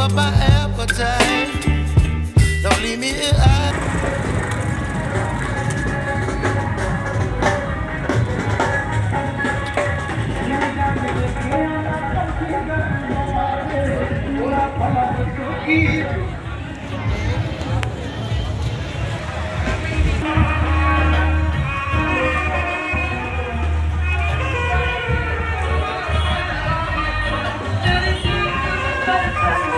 up my appetite. Don't leave me here. Thank you.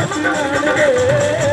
哎。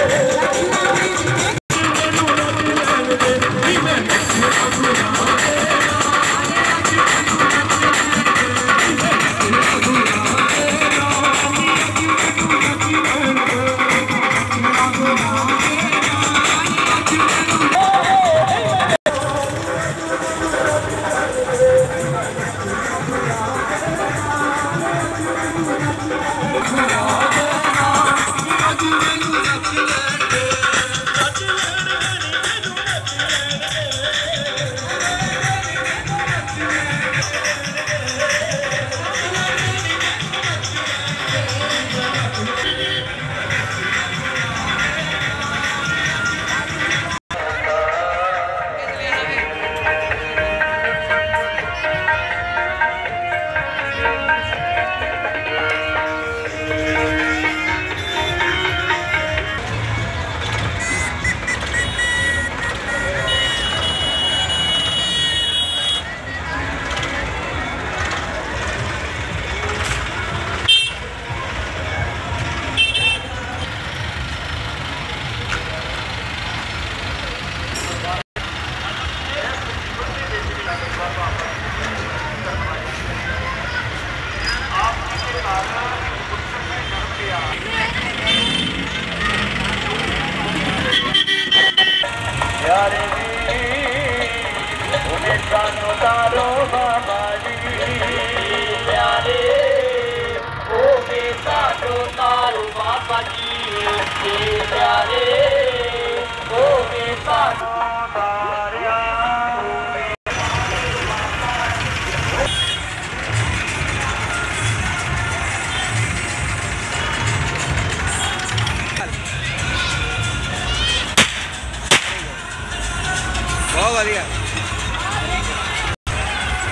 बहुत बढ़िया।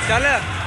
चल।